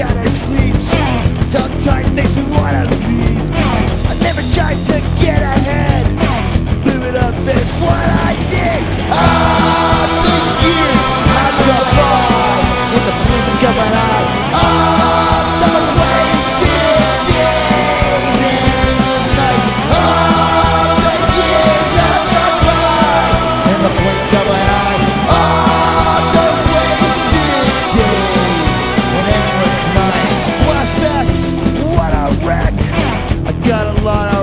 shattered sleeps. Tongue tight makes me wanna leave. I never tried to get ahead. wreck. I got a lot of